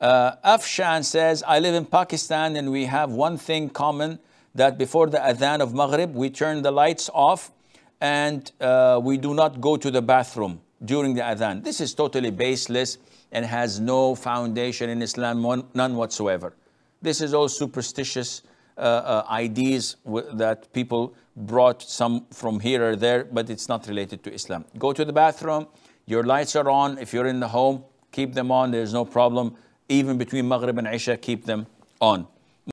Uh, Afshan says, I live in Pakistan and we have one thing common that before the adhan of Maghrib, we turn the lights off and uh, we do not go to the bathroom during the adhan. This is totally baseless and has no foundation in Islam, none whatsoever. This is all superstitious uh, uh, ideas that people brought some from here or there, but it's not related to Islam. Go to the bathroom, your lights are on. If you're in the home, keep them on, there's no problem. Even between Maghrib and Isha, keep them on.